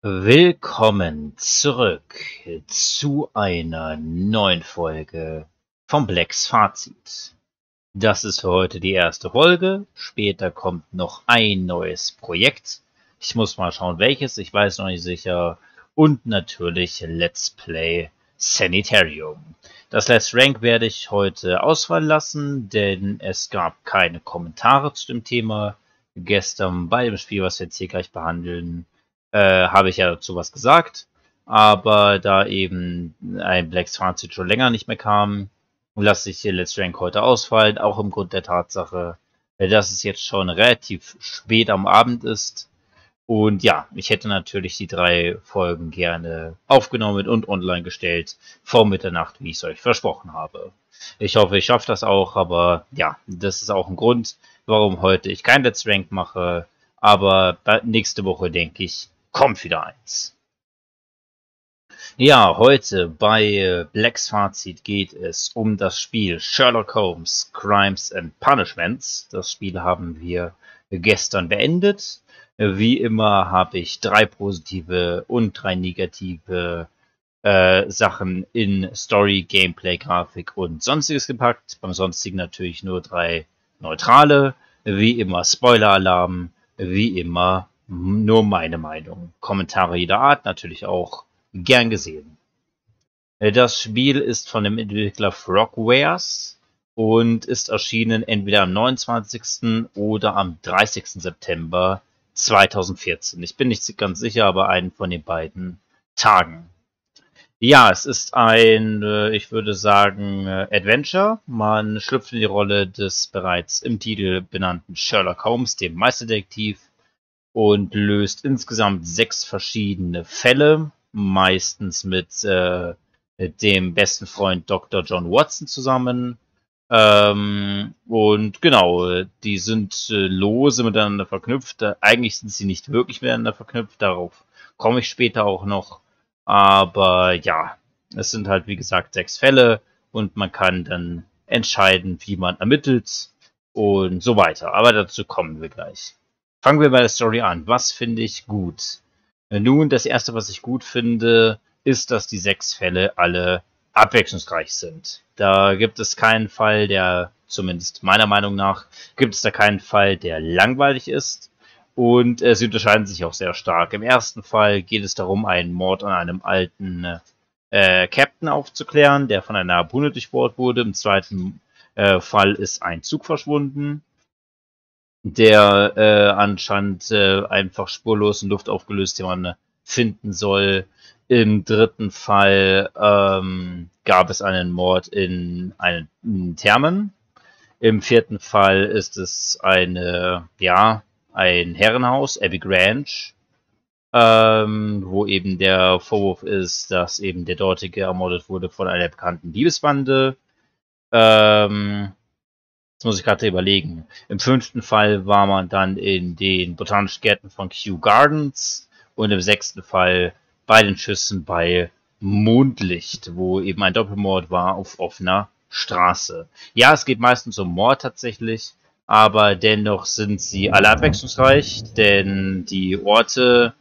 Willkommen zurück zu einer neuen Folge vom Blacks Fazit. Das ist für heute die erste Folge. Später kommt noch ein neues Projekt. Ich muss mal schauen, welches. Ich weiß noch nicht sicher. Und natürlich Let's Play Sanitarium. Das Let's Rank werde ich heute ausfallen lassen, denn es gab keine Kommentare zu dem Thema. Gestern bei dem Spiel, was wir jetzt hier gleich behandeln, äh, habe ich ja dazu was gesagt. Aber da eben ein Black Transit schon länger nicht mehr kam, lasse ich Let's Rank heute ausfallen, auch im Grund der Tatsache, äh, dass es jetzt schon relativ spät am Abend ist. Und ja, ich hätte natürlich die drei Folgen gerne aufgenommen und online gestellt vor Mitternacht, wie ich es euch versprochen habe. Ich hoffe, ich schaffe das auch, aber ja, das ist auch ein Grund, warum heute ich kein Let's Rank mache. Aber nächste Woche, denke ich, kommt wieder eins. Ja, heute bei äh, Blacks Fazit geht es um das Spiel Sherlock Holmes Crimes and Punishments. Das Spiel haben wir gestern beendet. Wie immer habe ich drei positive und drei negative äh, Sachen in Story, Gameplay, Grafik und sonstiges gepackt. Beim sonstigen natürlich nur drei neutrale. Wie immer Spoiler-Alarm. Wie immer nur meine Meinung. Kommentare jeder Art natürlich auch gern gesehen. Äh, das Spiel ist von dem Entwickler Frogwares und ist erschienen entweder am 29. oder am 30. September 2014. Ich bin nicht ganz sicher, aber einen von den beiden Tagen. Ja, es ist ein, äh, ich würde sagen, äh, Adventure. Man schlüpft in die Rolle des bereits im Titel benannten Sherlock Holmes, dem Meisterdetektiv, und löst insgesamt sechs verschiedene Fälle, meistens mit, äh, mit dem besten Freund Dr. John Watson zusammen. Ähm, und genau, die sind äh, lose miteinander verknüpft. Eigentlich sind sie nicht wirklich miteinander verknüpft, darauf komme ich später auch noch. Aber ja, es sind halt wie gesagt sechs Fälle und man kann dann entscheiden, wie man ermittelt und so weiter. Aber dazu kommen wir gleich. Fangen wir bei der Story an. Was finde ich gut? Nun, das erste, was ich gut finde, ist, dass die sechs Fälle alle abwechslungsreich sind. Da gibt es keinen Fall, der, zumindest meiner Meinung nach, gibt es da keinen Fall, der langweilig ist. Und äh, sie unterscheiden sich auch sehr stark. Im ersten Fall geht es darum, einen Mord an einem alten äh, Captain aufzuklären, der von einer Harpune durchbohrt wurde. Im zweiten äh, Fall ist ein Zug verschwunden der äh, anscheinend äh, einfach spurlos in Luft aufgelöst jemanden finden soll. Im dritten Fall ähm, gab es einen Mord in einen in Thermen. Im vierten Fall ist es eine, ja, ein Herrenhaus, Abbey Grange, ähm, wo eben der Vorwurf ist, dass eben der dortige ermordet wurde von einer bekannten Liebesbande. Ähm, Jetzt muss ich gerade überlegen. Im fünften Fall war man dann in den botanischen Gärten von Kew Gardens und im sechsten Fall bei den Schüssen bei Mondlicht, wo eben ein Doppelmord war auf offener Straße. Ja, es geht meistens um Mord tatsächlich, aber dennoch sind sie alle abwechslungsreich, denn die Orte,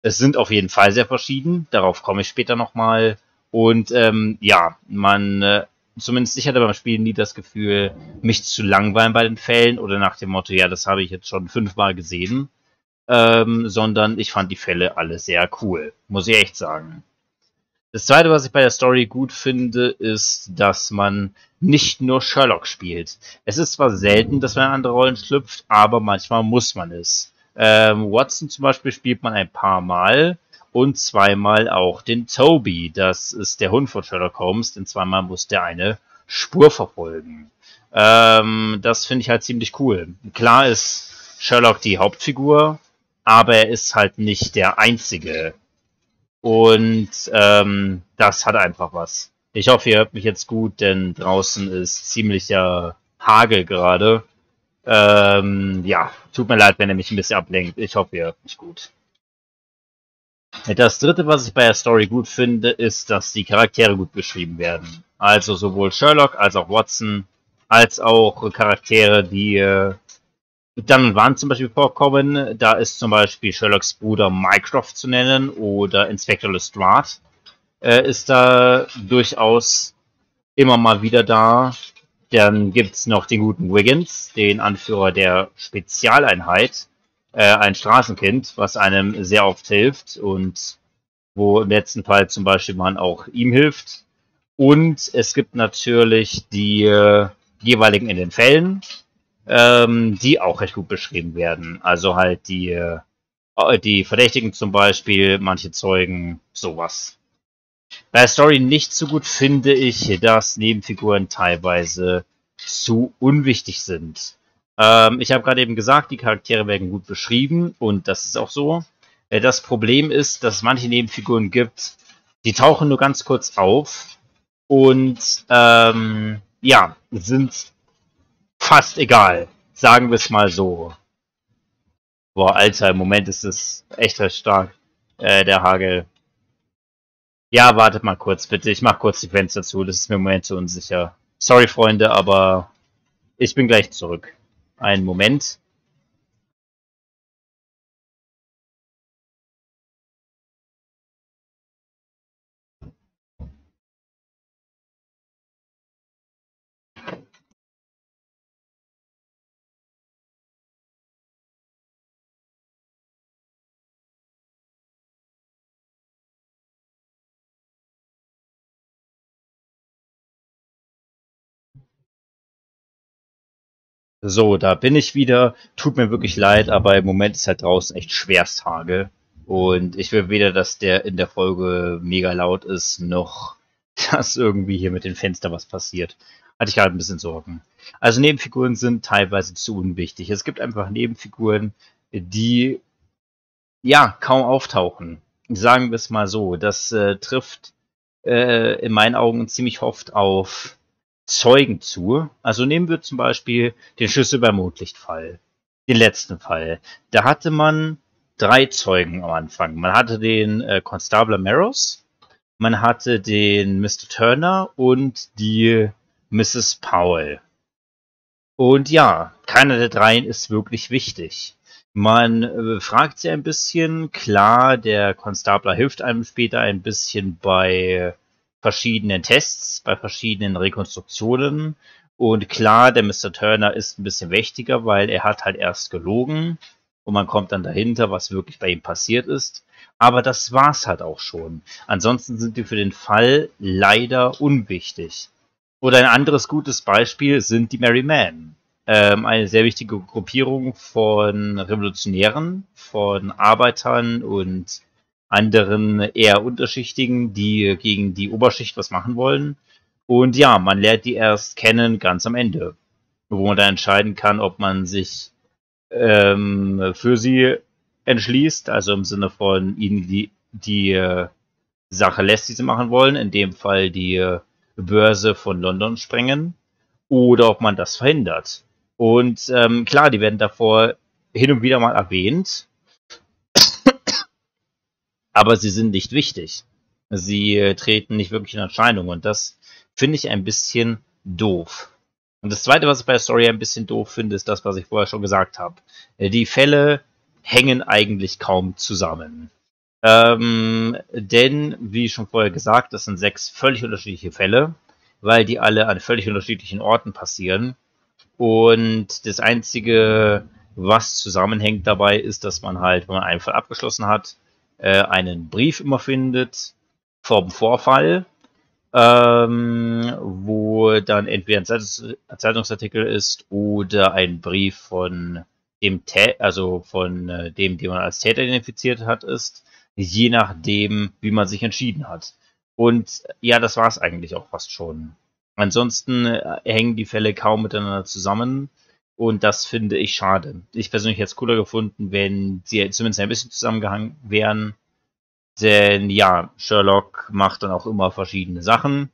es sind auf jeden Fall sehr verschieden, darauf komme ich später nochmal. Und ähm, ja, man äh, zumindest ich hatte beim Spiel nie das Gefühl, mich zu langweilen bei den Fällen oder nach dem Motto, ja, das habe ich jetzt schon fünfmal gesehen, ähm, sondern ich fand die Fälle alle sehr cool, muss ich echt sagen. Das zweite, was ich bei der Story gut finde, ist, dass man nicht nur Sherlock spielt. Es ist zwar selten, dass man in andere Rollen schlüpft, aber manchmal muss man es. Ähm, Watson zum Beispiel spielt man ein paar Mal, und zweimal auch den Toby. Das ist der Hund von Sherlock Holmes, denn zweimal muss der eine Spur verfolgen. Ähm, das finde ich halt ziemlich cool. Klar ist Sherlock die Hauptfigur, aber er ist halt nicht der einzige. Und ähm, das hat einfach was. Ich hoffe, ihr hört mich jetzt gut, denn draußen ist ziemlicher Hagel gerade. Ähm, ja, tut mir leid, wenn er mich ein bisschen ablenkt. Ich hoffe, ihr hört mich gut. Das dritte, was ich bei der Story gut finde, ist, dass die Charaktere gut beschrieben werden. Also sowohl Sherlock als auch Watson, als auch Charaktere, die äh, dann und wann zum Beispiel vorkommen. Da ist zum Beispiel Sherlocks Bruder Mycroft zu nennen oder Inspector Lestrade äh, ist da durchaus immer mal wieder da. Dann gibt es noch den guten Wiggins, den Anführer der Spezialeinheit, äh, ein Straßenkind, was einem sehr oft hilft und wo im letzten Fall zum Beispiel man auch ihm hilft. Und es gibt natürlich die äh, jeweiligen in den Fällen, ähm, die auch recht gut beschrieben werden. Also halt die, äh, die Verdächtigen zum Beispiel, manche Zeugen, sowas. Bei der Story nicht so gut finde ich, dass Nebenfiguren teilweise zu unwichtig sind. Ähm, ich habe gerade eben gesagt, die Charaktere werden gut beschrieben und das ist auch so. Äh, das Problem ist, dass es manche Nebenfiguren gibt, die tauchen nur ganz kurz auf und ähm, ja, sind fast egal. Sagen wir es mal so. Boah, Alter, im Moment ist es echt recht stark, äh, der Hagel. Ja, wartet mal kurz, bitte. Ich mach kurz die Fenster zu. Das ist mir im Moment zu unsicher. Sorry, Freunde, aber ich bin gleich zurück. Einen Moment. So, da bin ich wieder. Tut mir wirklich leid, aber im Moment ist halt draußen echt schwerst Hagel. Und ich will weder, dass der in der Folge mega laut ist, noch dass irgendwie hier mit den Fenstern was passiert. Hatte ich gerade ein bisschen Sorgen. Also Nebenfiguren sind teilweise zu unwichtig. Es gibt einfach Nebenfiguren, die ja kaum auftauchen. Sagen wir es mal so. Das äh, trifft äh, in meinen Augen ziemlich oft auf Zeugen zu. Also nehmen wir zum Beispiel den Schlüssel beim Mondlichtfall. Den letzten Fall. Da hatte man drei Zeugen am Anfang. Man hatte den äh, Constable Maros, man hatte den Mr. Turner und die Mrs. Powell. Und ja, keiner der dreien ist wirklich wichtig. Man äh, fragt sie ein bisschen. Klar, der Konstabler hilft einem später ein bisschen bei verschiedenen Tests, bei verschiedenen Rekonstruktionen. Und klar, der Mr. Turner ist ein bisschen mächtiger, weil er hat halt erst gelogen und man kommt dann dahinter, was wirklich bei ihm passiert ist. Aber das war's halt auch schon. Ansonsten sind die für den Fall leider unwichtig. Oder ein anderes gutes Beispiel sind die Merry Men. Ähm, eine sehr wichtige Gruppierung von Revolutionären, von Arbeitern und anderen eher unterschichtigen, die gegen die Oberschicht was machen wollen. Und ja, man lernt die erst kennen ganz am Ende, wo man dann entscheiden kann, ob man sich ähm, für sie entschließt, also im Sinne von ihnen die, die äh, Sache lässt, die sie machen wollen, in dem Fall die äh, Börse von London sprengen, oder ob man das verhindert. Und ähm, klar, die werden davor hin und wieder mal erwähnt, aber sie sind nicht wichtig. Sie äh, treten nicht wirklich in Erscheinung und das finde ich ein bisschen doof. Und das zweite, was ich bei der Story ein bisschen doof finde, ist das, was ich vorher schon gesagt habe. Äh, die Fälle hängen eigentlich kaum zusammen. Ähm, denn, wie schon vorher gesagt, das sind sechs völlig unterschiedliche Fälle, weil die alle an völlig unterschiedlichen Orten passieren. Und das Einzige, was zusammenhängt dabei, ist, dass man halt, wenn man einen Fall abgeschlossen hat, äh, einen Brief immer findet vom Vorfall, ähm, wo dann entweder ein Zeitungsartikel ist oder ein Brief von dem, Tä also von äh, dem, den man als Täter identifiziert hat, ist, je nachdem, wie man sich entschieden hat. Und ja, das war es eigentlich auch fast schon. Ansonsten äh, hängen die Fälle kaum miteinander zusammen. Und das finde ich schade. Ich persönlich hätte es cooler gefunden, wenn sie zumindest ein bisschen zusammengehangen wären. Denn ja, Sherlock macht dann auch immer verschiedene Sachen,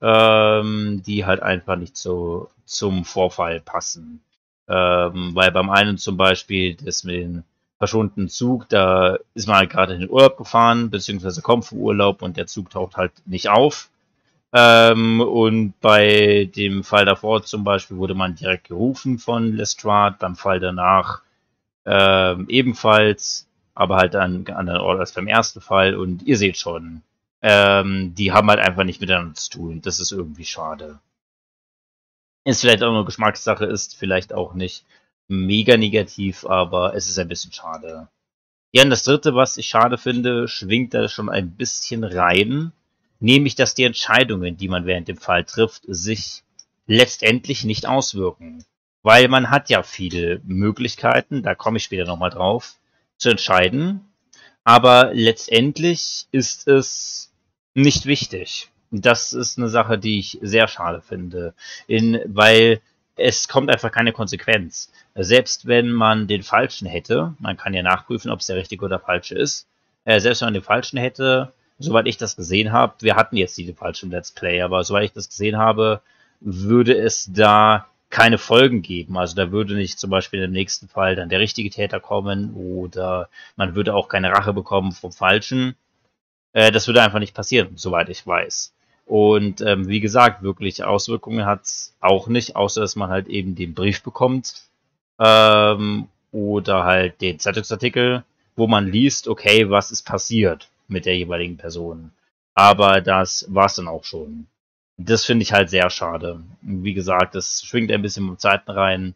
ähm, die halt einfach nicht so zum Vorfall passen. Ähm, weil beim einen zum Beispiel, das mit dem verschwundenen Zug, da ist man halt gerade in den Urlaub gefahren, beziehungsweise kommt vom Urlaub und der Zug taucht halt nicht auf. Ähm, und bei dem Fall davor zum Beispiel wurde man direkt gerufen von Lestrade, beim Fall danach ähm, ebenfalls, aber halt an anderen Ort als beim ersten Fall. Und ihr seht schon, ähm, die haben halt einfach nicht miteinander zu tun. Das ist irgendwie schade. Ist vielleicht auch nur Geschmackssache, ist vielleicht auch nicht mega negativ, aber es ist ein bisschen schade. Ja, und das dritte, was ich schade finde, schwingt da schon ein bisschen rein nämlich dass die Entscheidungen, die man während dem Fall trifft, sich letztendlich nicht auswirken. Weil man hat ja viele Möglichkeiten, da komme ich später nochmal drauf, zu entscheiden. Aber letztendlich ist es nicht wichtig. Das ist eine Sache, die ich sehr schade finde. In, weil es kommt einfach keine Konsequenz. Selbst wenn man den falschen hätte, man kann ja nachprüfen, ob es der richtige oder falsche ist, äh, selbst wenn man den falschen hätte, soweit ich das gesehen habe, wir hatten jetzt die falschen Let's Play, aber soweit ich das gesehen habe, würde es da keine Folgen geben. Also da würde nicht zum Beispiel im nächsten Fall dann der richtige Täter kommen oder man würde auch keine Rache bekommen vom Falschen. Äh, das würde einfach nicht passieren, soweit ich weiß. Und ähm, wie gesagt, wirklich Auswirkungen hat es auch nicht, außer dass man halt eben den Brief bekommt ähm, oder halt den Zeitungsartikel, wo man liest, okay, was ist passiert mit der jeweiligen Person. Aber das war's dann auch schon. Das finde ich halt sehr schade. Wie gesagt, das schwingt ein bisschen mit Zeiten rein.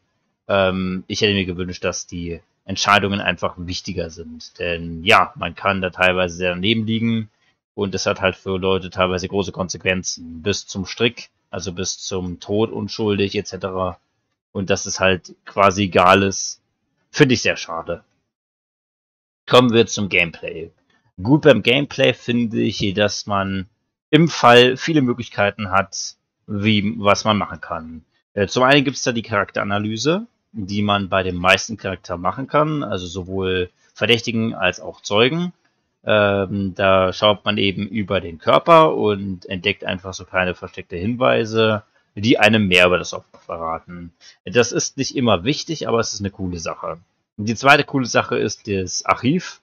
Ähm, ich hätte mir gewünscht, dass die Entscheidungen einfach wichtiger sind. Denn ja, man kann da teilweise sehr daneben liegen und es hat halt für Leute teilweise große Konsequenzen. Bis zum Strick, also bis zum Tod unschuldig etc. Und dass es halt quasi egal ist, finde ich sehr schade. Kommen wir zum Gameplay. Gut beim Gameplay finde ich, dass man im Fall viele Möglichkeiten hat, wie, was man machen kann. Äh, zum einen gibt es da die Charakteranalyse, die man bei den meisten Charakteren machen kann, also sowohl Verdächtigen als auch Zeugen. Ähm, da schaut man eben über den Körper und entdeckt einfach so kleine versteckte Hinweise, die einem mehr über das Opfer verraten. Das ist nicht immer wichtig, aber es ist eine coole Sache. Die zweite coole Sache ist das Archiv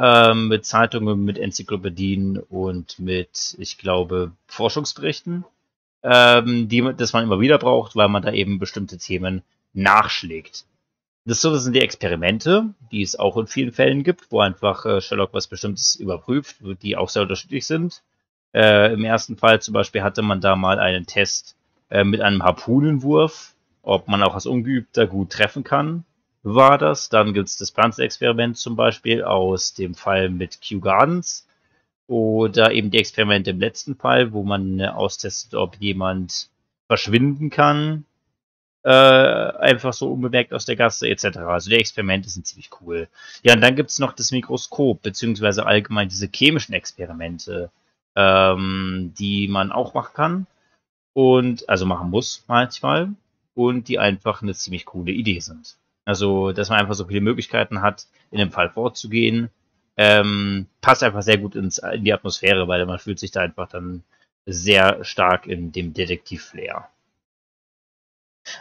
ähm, mit Zeitungen, mit Enzyklopädien und mit, ich glaube, Forschungsberichten, ähm, die das man immer wieder braucht, weil man da eben bestimmte Themen nachschlägt. Das sind die Experimente, die es auch in vielen Fällen gibt, wo einfach äh, Sherlock was Bestimmtes überprüft, die auch sehr unterschiedlich sind. Äh, Im ersten Fall zum Beispiel hatte man da mal einen Test äh, mit einem Harpunenwurf, ob man auch als Ungeübter gut treffen kann war das. Dann gibt es das Pflanzenexperiment zum Beispiel aus dem Fall mit Kew Gardens. Oder eben die Experimente im letzten Fall, wo man austestet, ob jemand verschwinden kann. Äh, einfach so unbemerkt aus der Gasse etc. Also die Experimente sind ziemlich cool. Ja, und dann gibt es noch das Mikroskop, beziehungsweise allgemein diese chemischen Experimente, ähm, die man auch machen kann. Und also machen muss manchmal. Und die einfach eine ziemlich coole Idee sind. Also, dass man einfach so viele Möglichkeiten hat, in dem Fall vorzugehen, ähm, passt einfach sehr gut ins, in die Atmosphäre, weil man fühlt sich da einfach dann sehr stark in dem Detektiv-Flair.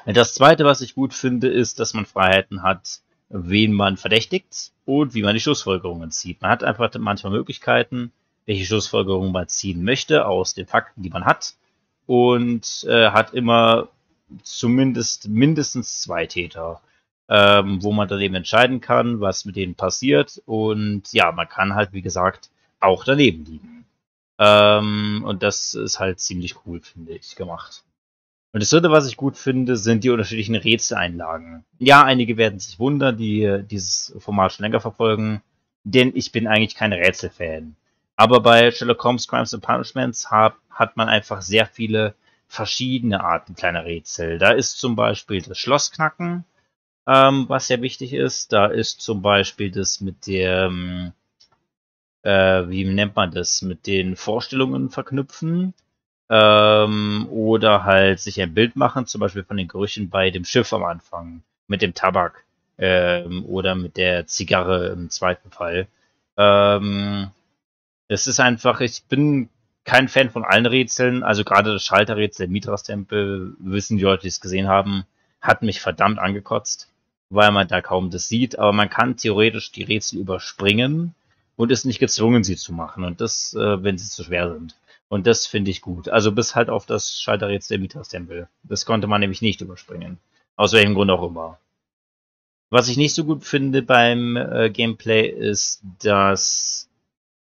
Das zweite, was ich gut finde, ist, dass man Freiheiten hat, wen man verdächtigt und wie man die Schlussfolgerungen zieht. Man hat einfach manchmal Möglichkeiten, welche Schlussfolgerungen man ziehen möchte aus den Fakten, die man hat und äh, hat immer zumindest mindestens zwei Täter ähm, wo man dann eben entscheiden kann, was mit denen passiert. Und ja, man kann halt, wie gesagt, auch daneben liegen. Ähm, und das ist halt ziemlich cool, finde ich, gemacht. Und das dritte, was ich gut finde, sind die unterschiedlichen Rätseleinlagen. Ja, einige werden sich wundern, die dieses Format schon länger verfolgen, denn ich bin eigentlich kein Rätselfan. Aber bei Sherlock Holmes Crimes and Punishments hat, hat man einfach sehr viele verschiedene Arten kleiner Rätsel. Da ist zum Beispiel das Schlossknacken, ähm, was sehr wichtig ist. Da ist zum Beispiel das mit dem, äh, wie nennt man das, mit den Vorstellungen verknüpfen. Ähm, oder halt sich ein Bild machen, zum Beispiel von den Gerüchen bei dem Schiff am Anfang, mit dem Tabak ähm, oder mit der Zigarre im zweiten Fall. Ähm, es ist einfach, ich bin kein Fan von allen Rätseln, also gerade das Schalterrätsel im Mitras-Tempel, wissen die Leute, die es gesehen haben, hat mich verdammt angekotzt weil man da kaum das sieht, aber man kann theoretisch die Rätsel überspringen und ist nicht gezwungen, sie zu machen. Und das, äh, wenn sie zu schwer sind. Und das finde ich gut. Also bis halt auf das Schalterrätsel der Mithras-Tempel. Das konnte man nämlich nicht überspringen. Aus welchem Grund auch immer. Was ich nicht so gut finde beim äh, Gameplay ist, dass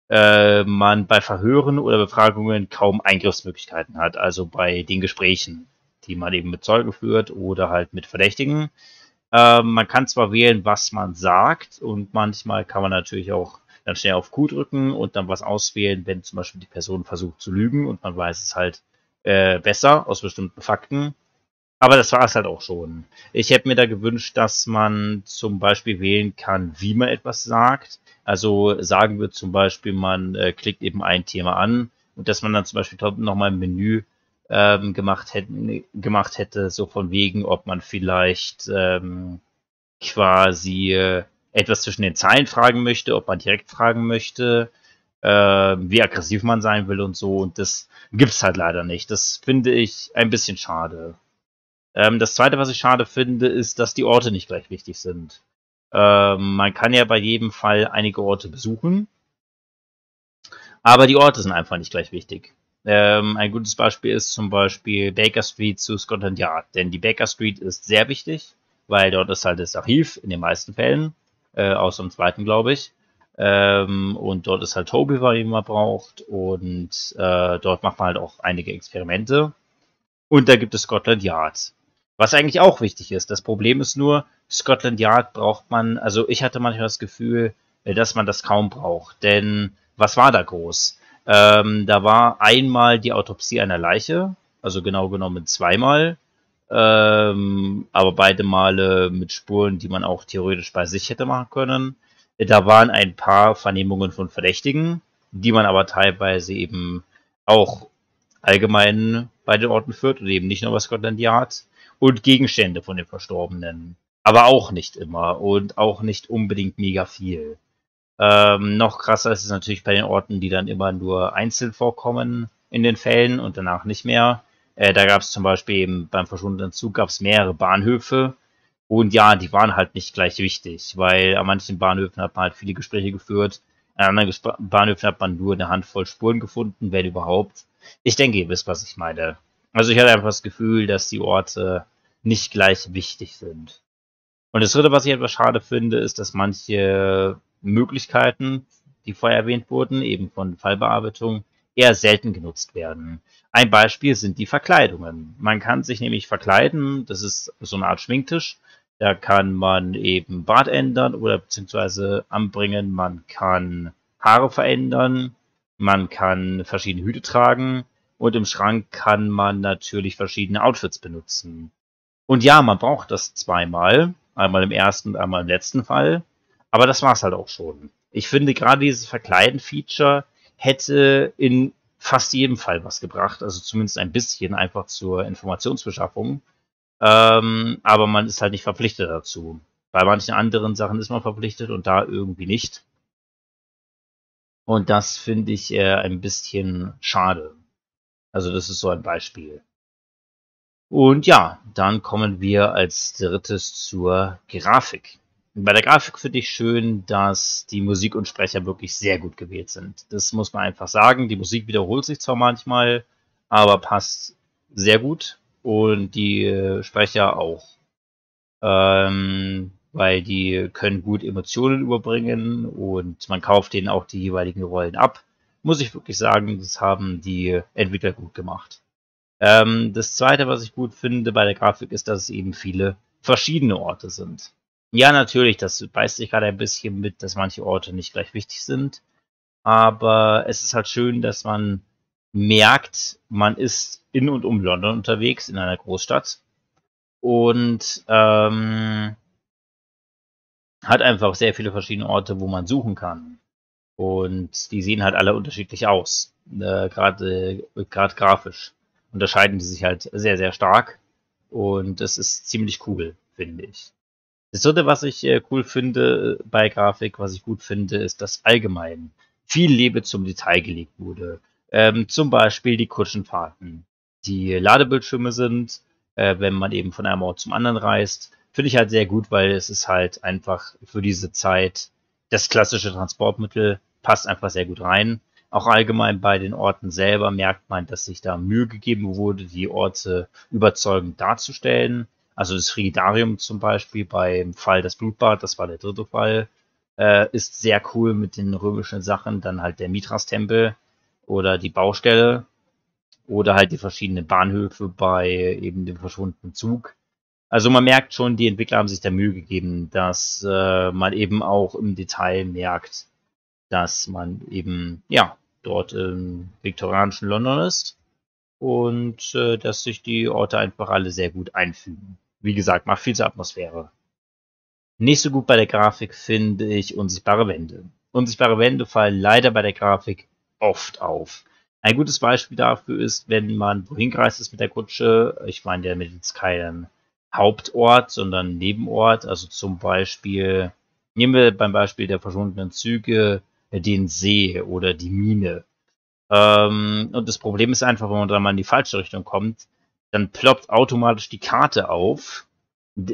äh, man bei Verhören oder Befragungen kaum Eingriffsmöglichkeiten hat. Also bei den Gesprächen, die man eben mit Zeugen führt oder halt mit Verdächtigen. Äh, man kann zwar wählen, was man sagt und manchmal kann man natürlich auch dann schnell auf Q drücken und dann was auswählen, wenn zum Beispiel die Person versucht zu lügen und man weiß es halt äh, besser aus bestimmten Fakten. Aber das war es halt auch schon. Ich hätte mir da gewünscht, dass man zum Beispiel wählen kann, wie man etwas sagt. Also sagen wir zum Beispiel, man äh, klickt eben ein Thema an und dass man dann zum Beispiel nochmal ein Menü ähm, gemacht, hätte, gemacht hätte, so von wegen, ob man vielleicht ähm, quasi äh, etwas zwischen den Zeilen fragen möchte, ob man direkt fragen möchte, äh, wie aggressiv man sein will und so. Und das gibt's halt leider nicht. Das finde ich ein bisschen schade. Ähm, das zweite, was ich schade finde, ist, dass die Orte nicht gleich wichtig sind. Ähm, man kann ja bei jedem Fall einige Orte besuchen, aber die Orte sind einfach nicht gleich wichtig. Ähm, ein gutes Beispiel ist zum Beispiel Baker Street zu Scotland Yard, denn die Baker Street ist sehr wichtig, weil dort ist halt das Archiv in den meisten Fällen äh, außer dem zweiten, glaube ich. Ähm, und dort ist halt Toby, was man braucht. Und äh, dort macht man halt auch einige Experimente. Und da gibt es Scotland Yard. Was eigentlich auch wichtig ist. Das Problem ist nur, Scotland Yard braucht man, also ich hatte manchmal das Gefühl, äh, dass man das kaum braucht. Denn was war da groß? Ähm, da war einmal die Autopsie einer Leiche, also genau genommen zweimal. Ähm, aber beide Male mit Spuren, die man auch theoretisch bei sich hätte machen können. Da waren ein paar Vernehmungen von Verdächtigen, die man aber teilweise eben auch allgemein bei den Orten führt und eben nicht nur bei Scotland Yard. Und Gegenstände von den Verstorbenen. Aber auch nicht immer und auch nicht unbedingt mega viel. Ähm, noch krasser ist es natürlich bei den Orten, die dann immer nur einzeln vorkommen in den Fällen und danach nicht mehr. Äh, da gab es zum Beispiel eben beim verschwundenen Zug gab mehrere Bahnhöfe. Und ja, die waren halt nicht gleich wichtig, weil an manchen Bahnhöfen hat man halt viele Gespräche geführt. An anderen Gesp Bahnhöfen hat man nur eine Handvoll Spuren gefunden, wenn überhaupt. Ich denke, ihr wisst, was ich meine. Also ich hatte einfach das Gefühl, dass die Orte nicht gleich wichtig sind. Und das dritte, was ich etwas schade finde, ist, dass manche Möglichkeiten, die vorher erwähnt wurden, eben von Fallbearbeitung, eher selten genutzt werden. Ein Beispiel sind die Verkleidungen. Man kann sich nämlich verkleiden, das ist so eine Art Schminktisch. Da kann man eben Bart ändern oder beziehungsweise anbringen. Man kann Haare verändern. Man kann verschiedene Hüte tragen. Und im Schrank kann man natürlich verschiedene Outfits benutzen. Und ja, man braucht das zweimal. Einmal im ersten und einmal im letzten Fall. Aber das war's halt auch schon. Ich finde gerade dieses Verkleiden-Feature hätte in fast jedem Fall was gebracht, also zumindest ein bisschen einfach zur Informationsbeschaffung. Ähm, aber man ist halt nicht verpflichtet dazu. Bei manchen anderen Sachen ist man verpflichtet und da irgendwie nicht. Und das finde ich äh, ein bisschen schade. Also das ist so ein Beispiel. Und ja, dann kommen wir als drittes zur Grafik. Bei der Grafik finde ich schön, dass die Musik und Sprecher wirklich sehr gut gewählt sind. Das muss man einfach sagen. Die Musik wiederholt sich zwar manchmal, aber passt sehr gut. Und die äh, Sprecher auch. Ähm, weil die können gut Emotionen überbringen und man kauft denen auch die jeweiligen Rollen ab. Muss ich wirklich sagen, das haben die Entwickler gut gemacht. Ähm, das zweite, was ich gut finde bei der Grafik, ist, dass es eben viele verschiedene Orte sind. Ja, natürlich, das beißt sich gerade ein bisschen mit, dass manche Orte nicht gleich wichtig sind. Aber es ist halt schön, dass man merkt, man ist in und um London unterwegs, in einer Großstadt. Und ähm, hat einfach sehr viele verschiedene Orte, wo man suchen kann. Und die sehen halt alle unterschiedlich aus. Äh, Gerade äh, grafisch unterscheiden die sich halt sehr, sehr stark. Und es ist ziemlich cool, finde ich. Das dritte, was ich äh, cool finde äh, bei Grafik, was ich gut finde, ist, dass allgemein viel Liebe zum Detail gelegt wurde. Ähm, zum Beispiel die Kutschenfahrten, die Ladebildschirme sind, äh, wenn man eben von einem Ort zum anderen reist. Finde ich halt sehr gut, weil es ist halt einfach für diese Zeit das klassische Transportmittel, passt einfach sehr gut rein. Auch allgemein bei den Orten selber merkt man, dass sich da Mühe gegeben wurde, die Orte überzeugend darzustellen. Also das Frigidarium zum Beispiel beim Fall des Blutbad, das war der dritte Fall, äh, ist sehr cool mit den römischen Sachen. Dann halt der Mithras-Tempel oder die Baustelle oder halt die verschiedenen Bahnhöfe bei eben dem verschwundenen Zug. Also man merkt schon, die Entwickler haben sich da Mühe gegeben, dass äh, man eben auch im Detail merkt, dass man eben, ja, dort im viktorianischen London ist und äh, dass sich die Orte einfach alle sehr gut einfügen. Wie gesagt, macht viel zur Atmosphäre. Nicht so gut bei der Grafik finde ich unsichtbare Wände. Unsichtbare Wände fallen leider bei der Grafik oft auf. Ein gutes Beispiel dafür ist, wenn man wohin gereist ist mit der Kutsche. Ich meine der mit jetzt keinen Hauptort, sondern Nebenort. Also zum Beispiel, nehmen wir beim Beispiel der verschwundenen Züge den See oder die Mine. Ähm, und das Problem ist einfach, wenn man dann mal in die falsche Richtung kommt, dann ploppt automatisch die Karte auf.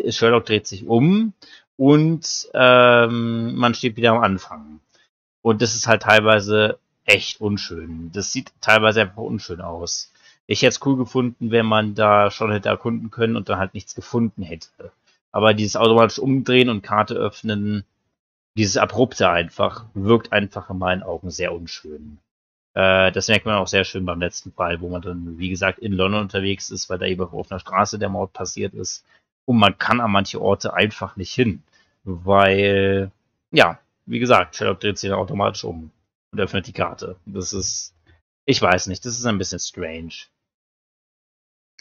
Sherlock dreht sich um und ähm, man steht wieder am Anfang. Und das ist halt teilweise echt unschön. Das sieht teilweise einfach unschön aus. Ich hätte es cool gefunden, wenn man da schon hätte erkunden können und dann halt nichts gefunden hätte. Aber dieses automatisch Umdrehen und Karte öffnen, dieses Abrupte einfach, wirkt einfach in meinen Augen sehr unschön. Äh, das merkt man auch sehr schön beim letzten Fall, wo man dann, wie gesagt, in London unterwegs ist, weil da eben auf einer Straße der Mord passiert ist. Und man kann an manche Orte einfach nicht hin. Weil, ja, wie gesagt, Sherlock dreht sich dann automatisch um und öffnet die Karte. Das ist, ich weiß nicht, das ist ein bisschen strange.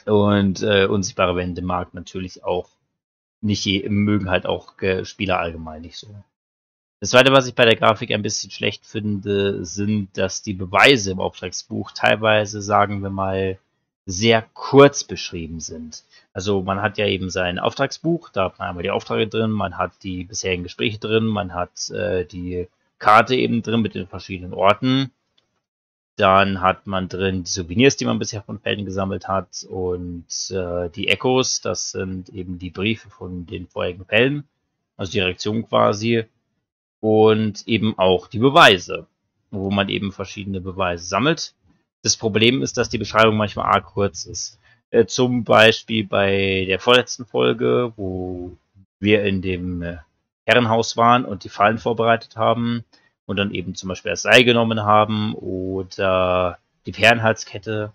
Und äh, unsichtbare Wände mag natürlich auch nicht je, mögen halt auch Spieler allgemein nicht so. Das zweite, was ich bei der Grafik ein bisschen schlecht finde, sind, dass die Beweise im Auftragsbuch teilweise, sagen wir mal, sehr kurz beschrieben sind. Also man hat ja eben sein Auftragsbuch, da hat man einmal die Aufträge drin, man hat die bisherigen Gespräche drin, man hat äh, die Karte eben drin mit den verschiedenen Orten. Dann hat man drin die Souvenirs, die man bisher von Felden gesammelt hat und äh, die Echos, das sind eben die Briefe von den vorherigen Fällen, also die Reaktion quasi und eben auch die Beweise, wo man eben verschiedene Beweise sammelt. Das Problem ist, dass die Beschreibung manchmal arg kurz ist. Äh, zum Beispiel bei der vorletzten Folge, wo wir in dem äh, Herrenhaus waren und die Fallen vorbereitet haben und dann eben zum Beispiel das Seil genommen haben oder die Perlenhalskette,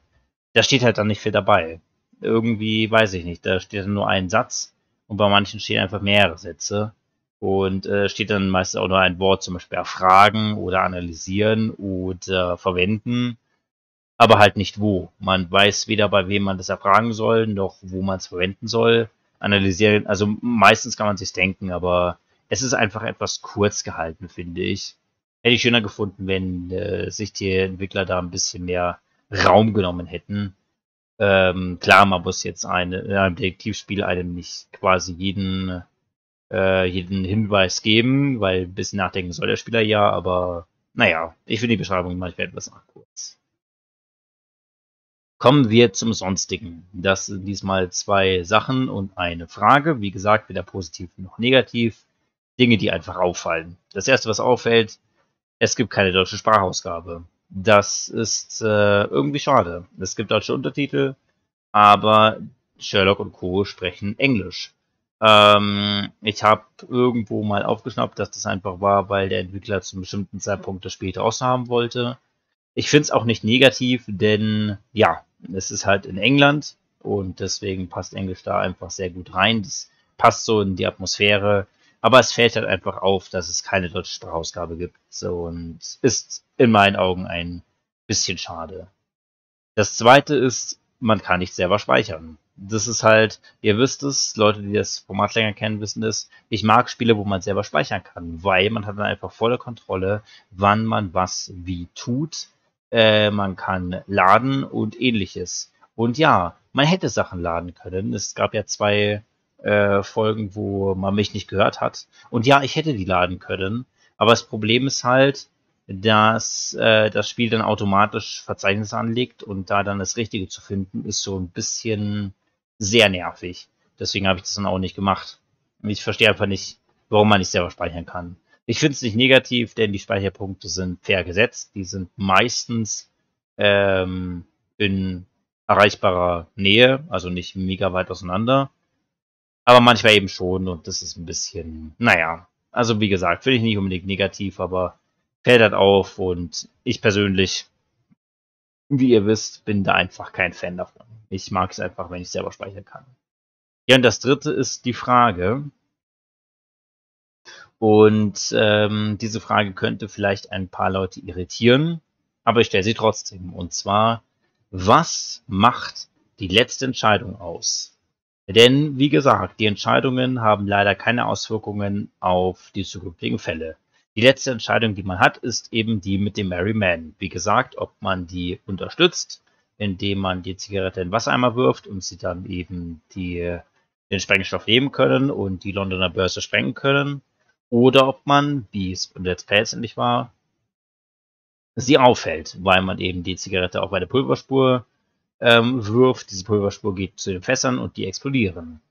da steht halt dann nicht viel dabei. Irgendwie weiß ich nicht, da steht dann nur ein Satz und bei manchen stehen einfach mehrere Sätze und äh, steht dann meistens auch nur ein Wort, zum Beispiel erfragen oder analysieren oder verwenden, aber halt nicht wo. Man weiß weder bei wem man das erfragen soll, noch wo man es verwenden soll. Analysieren, also meistens kann man sich denken, aber es ist einfach etwas kurz gehalten, finde ich. Hätte ich schöner gefunden, wenn äh, sich die Entwickler da ein bisschen mehr Raum genommen hätten. Ähm, klar, man muss jetzt eine, in einem Detektivspiel einem nicht quasi jeden äh, jeden Hinweis geben, weil ein bisschen nachdenken soll der Spieler ja, aber naja, ich finde die Beschreibung manchmal etwas arg kurz. Kommen wir zum Sonstigen. Das sind diesmal zwei Sachen und eine Frage. Wie gesagt, weder positiv noch negativ. Dinge, die einfach auffallen. Das erste, was auffällt, es gibt keine deutsche Sprachausgabe. Das ist äh, irgendwie schade. Es gibt deutsche Untertitel, aber Sherlock und Co. sprechen Englisch. Ähm, ich habe irgendwo mal aufgeschnappt, dass das einfach war, weil der Entwickler zu einem bestimmten Zeitpunkt das Spiel draußen haben wollte. Ich finde es auch nicht negativ, denn ja, es ist halt in England und deswegen passt Englisch da einfach sehr gut rein. Das passt so in die Atmosphäre, aber es fällt halt einfach auf, dass es keine deutsche Sprachausgabe gibt so, und ist in meinen Augen ein bisschen schade. Das zweite ist, man kann nicht selber speichern das ist halt, ihr wisst es, Leute, die das Format länger kennen, wissen es, ich mag Spiele, wo man selber speichern kann, weil man hat dann einfach volle Kontrolle, wann man was wie tut. Äh, man kann laden und ähnliches. Und ja, man hätte Sachen laden können. Es gab ja zwei äh, Folgen, wo man mich nicht gehört hat. Und ja, ich hätte die laden können. Aber das Problem ist halt, dass äh, das Spiel dann automatisch Verzeichnisse anlegt und da dann das Richtige zu finden, ist so ein bisschen sehr nervig. Deswegen habe ich das dann auch nicht gemacht. Ich verstehe einfach nicht, warum man nicht selber speichern kann. Ich finde es nicht negativ, denn die Speicherpunkte sind fair gesetzt. Die sind meistens ähm, in erreichbarer Nähe, also nicht mega weit auseinander. Aber manchmal eben schon und das ist ein bisschen, naja, also wie gesagt, finde ich nicht unbedingt negativ, aber fällt halt auf und ich persönlich, wie ihr wisst, bin da einfach kein Fan davon. Ich mag es einfach, wenn ich selber speichern kann. Ja, und das dritte ist die Frage. Und ähm, diese Frage könnte vielleicht ein paar Leute irritieren, aber ich stelle sie trotzdem. Und zwar, was macht die letzte Entscheidung aus? Denn, wie gesagt, die Entscheidungen haben leider keine Auswirkungen auf die zukünftigen Fälle. Die letzte Entscheidung, die man hat, ist eben die mit dem Merry Man. Wie gesagt, ob man die unterstützt, indem man die Zigarette in Wassereimer wirft und sie dann eben die, den Sprengstoff nehmen können und die Londoner Börse sprengen können, oder ob man, wie es Let's Play letztendlich war, sie aufhält, weil man eben die Zigarette auch bei der Pulverspur ähm, wirft. Diese Pulverspur geht zu den Fässern und die explodieren.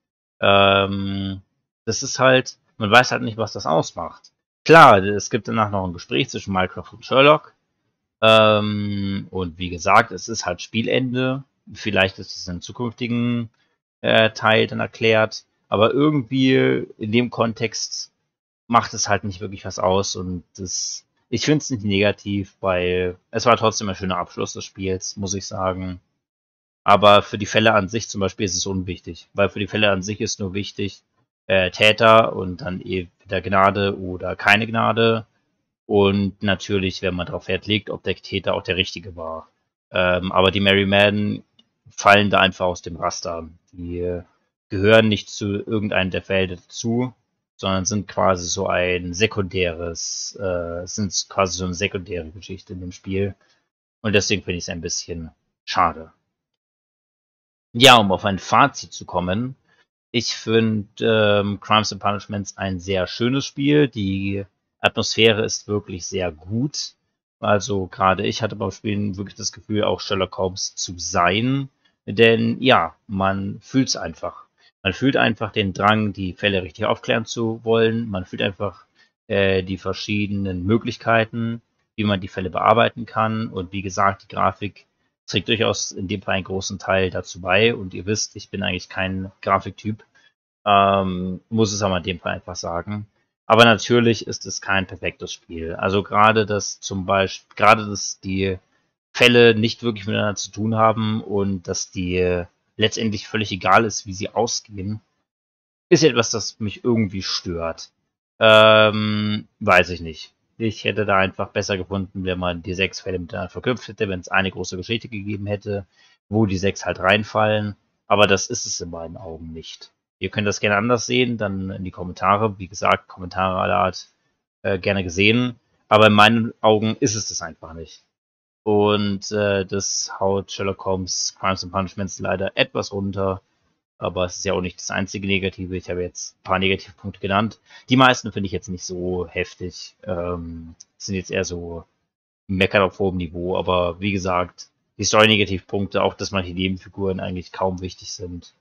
Ähm, das ist halt, man weiß halt nicht, was das ausmacht. Klar, es gibt danach noch ein Gespräch zwischen Mycroft und Sherlock. Ähm, und wie gesagt, es ist halt Spielende. Vielleicht ist es im zukünftigen äh, Teil dann erklärt. Aber irgendwie in dem Kontext macht es halt nicht wirklich was aus. Und das, ich finde es nicht negativ, weil es war trotzdem ein schöner Abschluss des Spiels, muss ich sagen. Aber für die Fälle an sich zum Beispiel ist es unwichtig, weil für die Fälle an sich ist nur wichtig, äh, Täter und dann entweder Gnade oder keine Gnade. Und natürlich, wenn man darauf Wert legt, ob der Täter auch der richtige war. Ähm, aber die Mary Madden fallen da einfach aus dem Raster. Die gehören nicht zu irgendeinem der Felder dazu, sondern sind quasi so ein sekundäres, äh, sind quasi so eine sekundäre Geschichte in dem Spiel. Und deswegen finde ich es ein bisschen schade. Ja, um auf ein Fazit zu kommen. Ich finde ähm, Crimes and Punishments ein sehr schönes Spiel. Die Atmosphäre ist wirklich sehr gut. Also gerade ich hatte beim Spielen wirklich das Gefühl, auch Sherlock Holmes zu sein. Denn ja, man fühlt es einfach. Man fühlt einfach den Drang, die Fälle richtig aufklären zu wollen. Man fühlt einfach äh, die verschiedenen Möglichkeiten, wie man die Fälle bearbeiten kann. Und wie gesagt, die Grafik trägt durchaus in dem Fall einen großen Teil dazu bei. Und ihr wisst, ich bin eigentlich kein Grafiktyp. Ähm, muss es aber in dem Fall einfach sagen. Aber natürlich ist es kein perfektes Spiel. Also gerade das zum Beispiel, gerade dass die Fälle nicht wirklich miteinander zu tun haben und dass die letztendlich völlig egal ist, wie sie ausgehen, ist etwas, das mich irgendwie stört. Ähm, weiß ich nicht. Ich hätte da einfach besser gefunden, wenn man die sechs Fälle miteinander verknüpft hätte, wenn es eine große Geschichte gegeben hätte, wo die sechs halt reinfallen. Aber das ist es in meinen Augen nicht. Ihr könnt das gerne anders sehen, dann in die Kommentare. Wie gesagt, Kommentare aller Art äh, gerne gesehen. Aber in meinen Augen ist es das einfach nicht. Und äh, das haut Sherlock Holmes Crimes and Punishments leider etwas runter. Aber es ist ja auch nicht das einzige Negative. Ich habe jetzt ein paar Negativpunkte genannt. Die meisten finde ich jetzt nicht so heftig. Ähm, sind jetzt eher so meckern auf hohem Niveau. Aber wie gesagt, die Story-Negativpunkte, auch dass manche Nebenfiguren eigentlich kaum wichtig sind,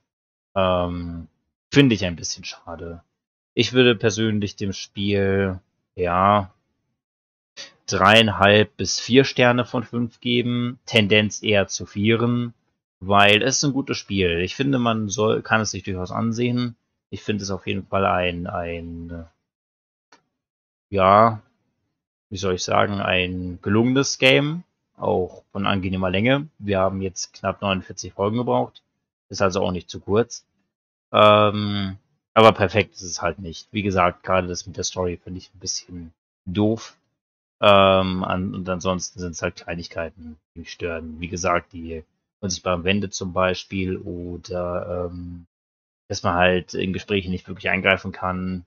ähm, finde ich ein bisschen schade. Ich würde persönlich dem Spiel, ja, dreieinhalb bis vier Sterne von fünf geben. Tendenz eher zu vieren weil es ist ein gutes Spiel. Ich finde, man soll, kann es sich durchaus ansehen. Ich finde es auf jeden Fall ein, ein, ja, wie soll ich sagen, ein gelungenes Game, auch von angenehmer Länge. Wir haben jetzt knapp 49 Folgen gebraucht, ist also auch nicht zu kurz. Ähm, aber perfekt ist es halt nicht. Wie gesagt, gerade das mit der Story finde ich ein bisschen doof. Ähm, an, und ansonsten sind es halt Kleinigkeiten, die mich stören. Wie gesagt, die unsichtbaren Wände zum Beispiel oder ähm, dass man halt in Gespräche nicht wirklich eingreifen kann.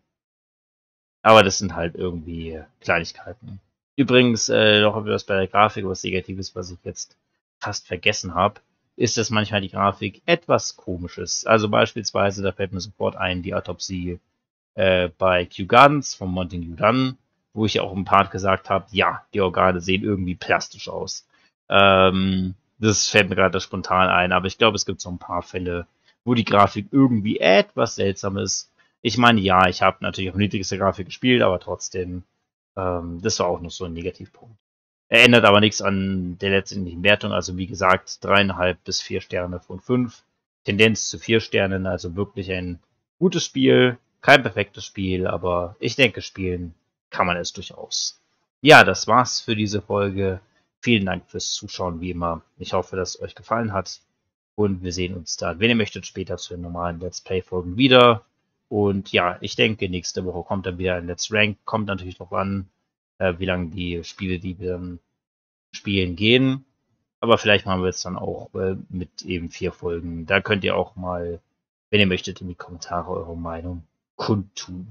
Aber das sind halt irgendwie Kleinigkeiten. Übrigens, äh, noch etwas bei der Grafik, was Negatives, was ich jetzt fast vergessen habe, ist, dass manchmal die Grafik etwas komisch ist. Also beispielsweise, da fällt mir sofort ein, die Autopsie äh, bei Q Gardens von Montague Dunn, wo ich ja auch im Part gesagt habe, ja, die Organe sehen irgendwie plastisch aus. Ähm, das fällt mir gerade spontan ein, aber ich glaube, es gibt so ein paar Fälle, wo die Grafik irgendwie etwas seltsam ist. Ich meine, ja, ich habe natürlich auch niedrigste Grafik gespielt, aber trotzdem Ähm, das war auch noch so ein Negativpunkt. Er ändert aber nichts an der letztendlichen Wertung. Also wie gesagt, dreieinhalb bis vier Sterne von fünf. Tendenz zu vier Sternen, also wirklich ein gutes Spiel. Kein perfektes Spiel, aber ich denke, spielen kann man es durchaus. Ja, das war's für diese Folge. Vielen Dank fürs Zuschauen, wie immer. Ich hoffe, dass es euch gefallen hat. Und wir sehen uns dann, wenn ihr möchtet, später zu den normalen Let's Play-Folgen wieder. Und ja, ich denke, nächste Woche kommt dann wieder ein Let's Rank. Kommt natürlich noch an, äh, wie lange die Spiele, die wir dann spielen, gehen. Aber vielleicht machen wir es dann auch äh, mit eben vier Folgen. Da könnt ihr auch mal, wenn ihr möchtet, in die Kommentare eure Meinung kundtun.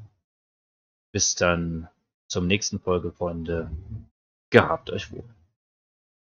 Bis dann zum nächsten Folge, Freunde. Gehabt euch wohl.